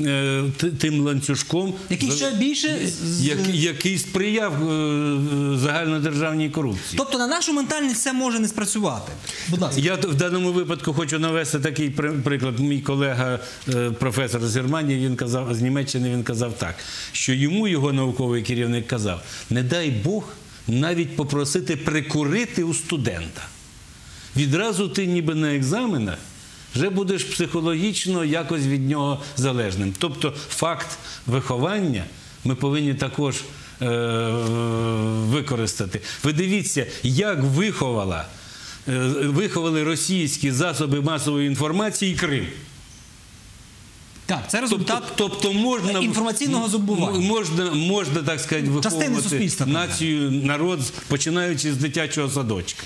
е, тим ланцюжком, який ще більше. як, який сприяв е, загальнодержавній корупції. Тобто на нашу ментальність це може не спрацювати. Будь ласка. Я в даному випадку хочу навести такий при- приклад. Мій колега, професор з Германії, він казав з Німеччини, він казав так, що йому його науковий керівник казав: не дай Бог навіть попросити прикурити у студента. Відразу ти ніби на екзаменах вже будеш психологічно якось від нього залежним. Тобто факт виховання ми повинні також е, використати. Ви дивіться, як виховала, е, виховали російські засоби масової інформації Крим. Так, це результат. Тобто, тобто можна інформаційного зубування. Можна, можна так сказати, виховувати націю, народ, починаючи з дитячого садочка.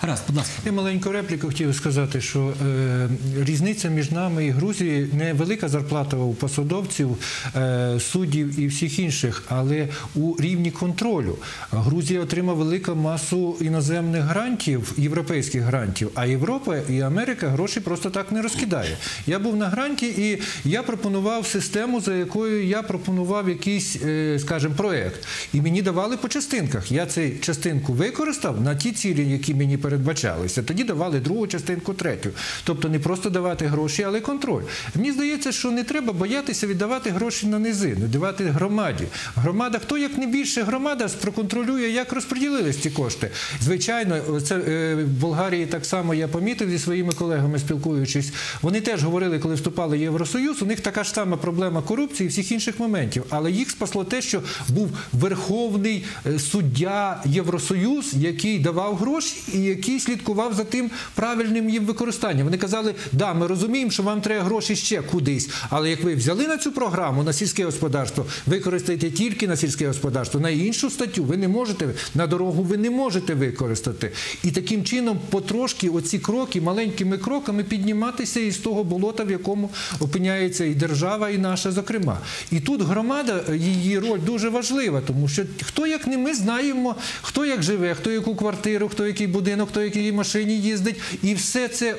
Гаразд, будь ласка. Я маленьку репліку хотів сказати, що е, різниця між нами і Грузією не велика зарплата у посадовців, е, суддів і всіх інших, але у рівні контролю. Грузія отримала велику масу іноземних грантів, європейських грантів, а Європа і Америка гроші просто так не розкидає. Я був на гранті і я пропонував систему, за якою я пропонував якийсь, е, скажімо, проект. І мені давали по частинках. Я цю частинку використав на ті цілі, які мені передбачалися. Тоді давали другу частинку, третю. Тобто не просто давати гроші, але контроль. Мені здається, що не треба боятися віддавати гроші на низину, давати громаді. Громада, хто як не більше громада, проконтролює, як розподілились ці кошти. Звичайно, це е, в Болгарії так само я помітив зі своїми колегами, спілкуючись. Вони теж говорили, коли вступали в Євросоюз, у них така ж сама проблема корупції і всіх інших моментів. Але їх спасло те, що був верховний е, суддя Євросоюз, який давав гроші і який слідкував за тим правильним їм використанням. Вони казали, да, ми розуміємо, що вам треба гроші ще кудись. Але як ви взяли на цю програму на сільське господарство, використайте тільки на сільське господарство, на іншу статтю ви не можете, на дорогу ви не можете використати. І таким чином потрошки оці кроки, маленькими кроками підніматися із того болота, в якому опиняється і держава, і наша, зокрема. І тут громада, її роль дуже важлива, тому що хто як не ми знаємо, хто як живе, хто яку квартиру, хто який будинок, хто якій машині їздить. І все це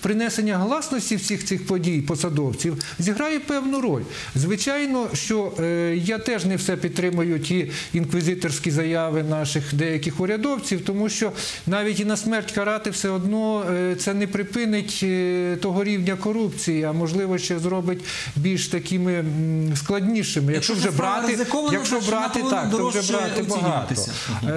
принесення гласності всіх цих подій посадовців зіграє певну роль. Звичайно, що е, я теж не все підтримую ті інквізиторські заяви наших деяких урядовців, тому що навіть і на смерть карати все одно е, це не припинить е, того рівня корупції, а можливо ще зробить більш такими м, складнішими. Якщо, Якщо вже брати, якщо брати так, то вже брати багато. оцінюватися.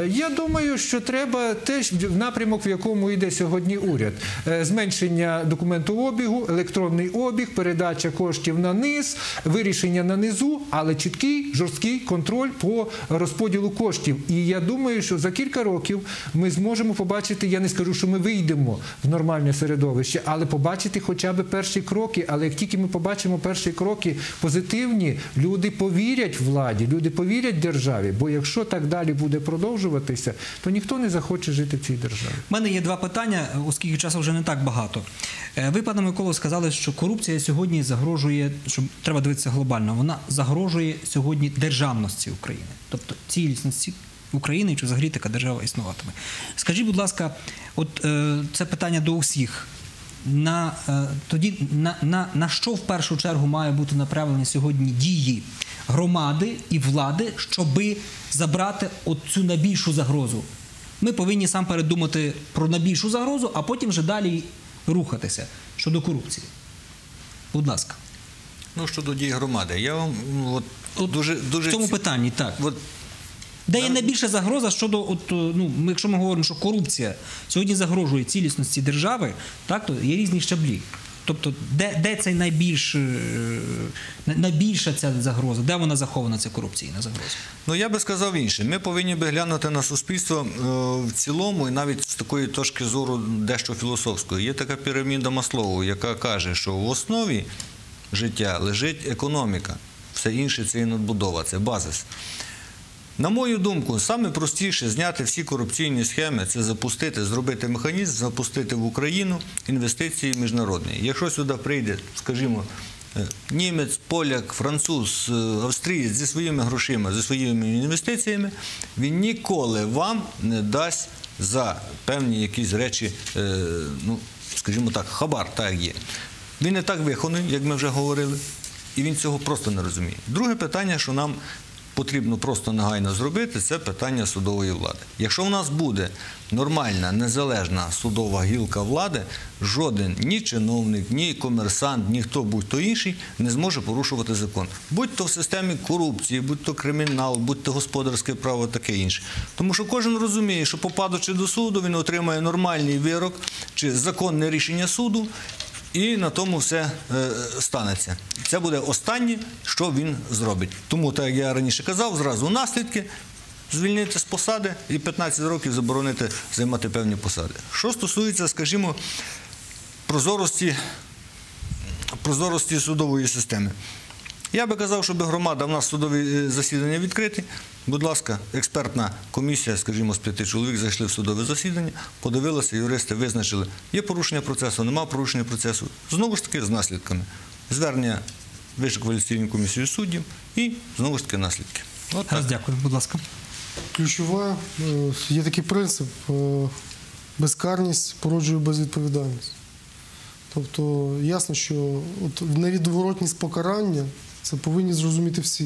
Я думаю, що треба теж в напрямок, в якому йде сьогодні уряд. Е, Зменшення документообігу, електронний обіг, передача коштів на низ, вирішення на низу, але чіткий жорсткий контроль по розподілу коштів. І я думаю, що за кілька років ми зможемо побачити. Я не скажу, що ми вийдемо в нормальне середовище, але побачити хоча б перші кроки. Але як тільки ми побачимо перші кроки позитивні, люди повірять владі, люди повірять державі. Бо якщо так далі буде продовжуватися, то ніхто не захоче жити в цій державі. У мене є два питання, оскільки часу вже не так багато. Е, Ви, пане Миколо, сказали, що корупція сьогодні загрожує, що треба дивитися глобально. Вона загрожує сьогодні державності України, тобто цілісності України, чи взагалі така держава існуватиме. Скажіть, будь ласка, от е, це питання до усіх. На е, тоді на, на, на що в першу чергу має бути направлені сьогодні дії громади і влади, щоби забрати от цю найбільшу загрозу? Ми повинні сам передумати про найбільшу загрозу, а потім вже далі рухатися щодо корупції. Будь ласка, Ну, щодо дій громади, я вам ну, от, От дуже, дуже в цьому питанні так. От, Де є найбільша загроза щодо, от, е, ну, якщо ми говоримо, що корупція сьогодні загрожує цілісності держави, так, то є різні щаблі. Тобто, де, де цей найбільш, е, найбільша ця загроза, де вона захована, ця корупційна загроза? Ну я би сказав інше. Ми повинні би глянути на суспільство е, в цілому, і навіть з такої точки зору дещо філософської. Є така піраміда Маслову, яка каже, що в основі життя лежить економіка. Все інше це і надбудова, це базис. На мою думку, саме простіше зняти всі корупційні схеми це запустити, зробити механізм, запустити в Україну інвестиції міжнародні. Якщо сюди прийде, скажімо, е, німець, поляк, француз, е, австрієць зі своїми грошима, зі своїми інвестиціями, він ніколи вам не дасть за певні якісь речі, е, ну, скажімо так, хабар, так є. Він не так вихований, як ми вже говорили, і він цього просто не розуміє. Друге питання, що нам потрібно просто негайно зробити, це питання судової влади. Якщо в нас буде нормальна, незалежна судова гілка влади, жоден ні чиновник, ні комерсант, ні хто будь-то інший не зможе порушувати закон. Будь то в системі корупції, будь то кримінал, будь то господарське право, таке інше. Тому що кожен розуміє, що попадучи до суду, він отримає нормальний вирок чи законне рішення суду. І на тому все е, станеться. Це буде останнє, що він зробить. Тому, так як я раніше казав, зразу наслідки звільнити з посади і 15 років заборонити займати певні посади. Що стосується, скажімо, прозорості, прозорості судової системи. Я би казав, щоб громада в нас судові е, засідання відкриті. Будь ласка, експертна комісія, скажімо, з п'яти чоловік зайшли в судове засідання, подивилися, юристи визначили, є порушення процесу, нема порушення процесу. Знову ж таки, з наслідками. Звернення Вищої кваліфікаційної комісії суддів і знову ж таки наслідки. От. Раз дякую, будь ласка. Ключове е, є такий принцип: е, безкарність породжує безвідповідальність. Тобто ясно, що от невідворотність покарання це повинні зрозуміти всі.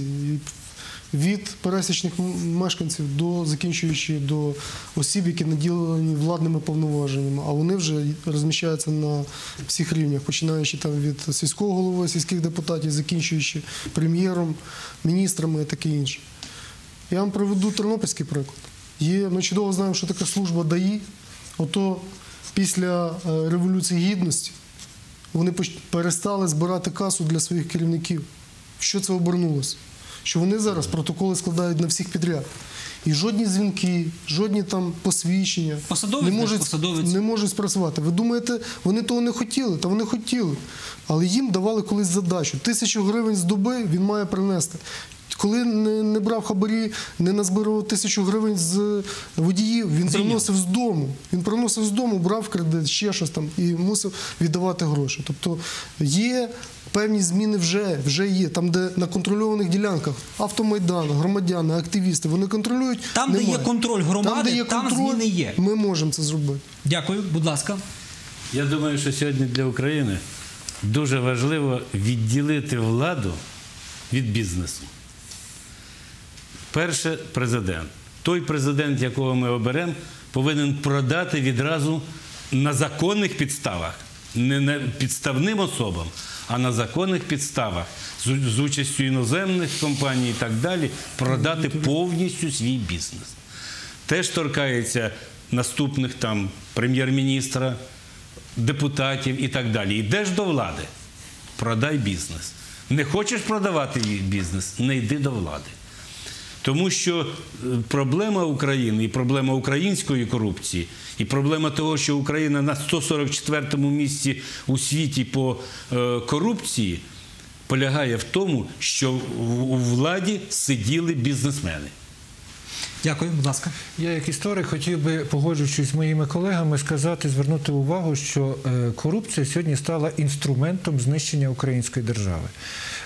Від пересічних мешканців до закінчуючи до осіб, які наділені владними повноваженнями, а вони вже розміщаються на всіх рівнях, починаючи там від сільського голови, сільських депутатів, закінчуючи прем'єром, міністрами і таке інше. Я вам приведу тернопільський приклад. Є, ми чудово знаємо, що така служба ДАІ. Ото після е, Революції Гідності вони перестали збирати касу для своїх керівників. Що це обернулося? що вони зараз протоколи складають на всіх підряд. І жодні дзвінки, жодні там посвідчення Посадовець не можуть, посадовець. не можуть спрацювати. Ви думаєте, вони того не хотіли? Та вони хотіли. Але їм давали колись задачу. Тисячу гривень з доби він має принести. Коли не, не брав хабарі, не назбирував тисячу гривень з водіїв, він Звільняв. приносив з дому. Він приносив з дому, брав кредит, ще щось там і мусив віддавати гроші. Тобто є певні зміни вже, вже є. Там, де на контрольованих ділянках автомайдан, громадяни, активісти, вони контролюють. Там, де є контроль громади, там зміни є. Ми можемо це зробити. Дякую, будь ласка. Я думаю, що сьогодні для України дуже важливо відділити владу від бізнесу. Перше президент. Той президент, якого ми оберемо, повинен продати відразу на законних підставах, не на підставним особам, а на законних підставах з, участю іноземних компаній і так далі, продати повністю свій бізнес. Теж торкається наступних там прем'єр-міністра, депутатів і так далі. Йдеш до влади, продай бізнес. Не хочеш продавати бізнес, не йди до влади. Тому що е, проблема України і проблема української корупції, і проблема того, що Україна на 144-му місці у світі по е, корупції, полягає в тому, що у владі сиділи бізнесмени. Дякую, будь ласка. Я як історик хотів би, погоджуючись з моїми колегами, сказати, звернути увагу, що е, корупція сьогодні стала інструментом знищення української держави.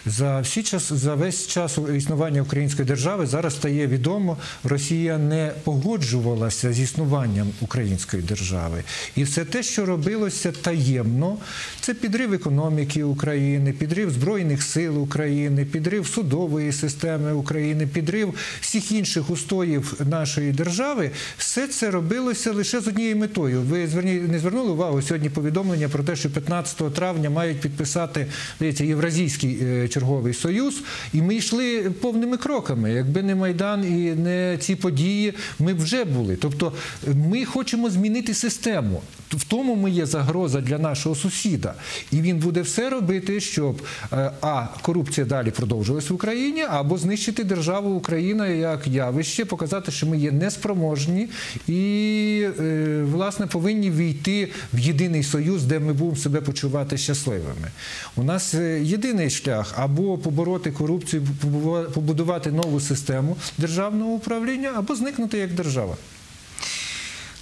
За всі час, за весь час існування української держави зараз стає відомо, Росія не погоджувалася з існуванням української держави. І все те, що робилося таємно, це підрив економіки України, підрив збройних сил України, підрив судової системи України, підрив всіх інших устоїв нашої держави. Все це робилося лише з однією метою. Ви не звернули увагу сьогодні повідомлення про те, що 15 травня мають підписати здається, Євразійський е, черговий союз, і ми йшли повними кроками. Якби не майдан і не ці події, ми б вже були. Тобто, ми хочемо змінити систему. В тому ми є загроза для нашого сусіда, і він буде все робити, щоб е, а корупція далі продовжилась в Україні, або знищити державу Україна як явище, показати, що ми є неспроможні і е, власне повинні війти в єдиний союз, де ми будемо себе почувати щасливими. У нас е, єдиний шлях або побороти корупцію, побудувати нову систему державного управління, або зникнути як держава.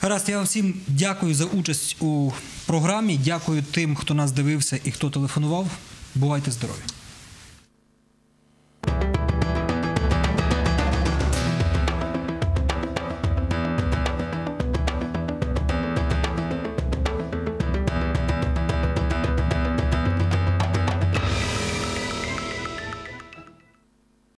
Гаразд, я вам всім дякую за участь у програмі. Дякую тим, хто нас дивився і хто телефонував. Бувайте здорові!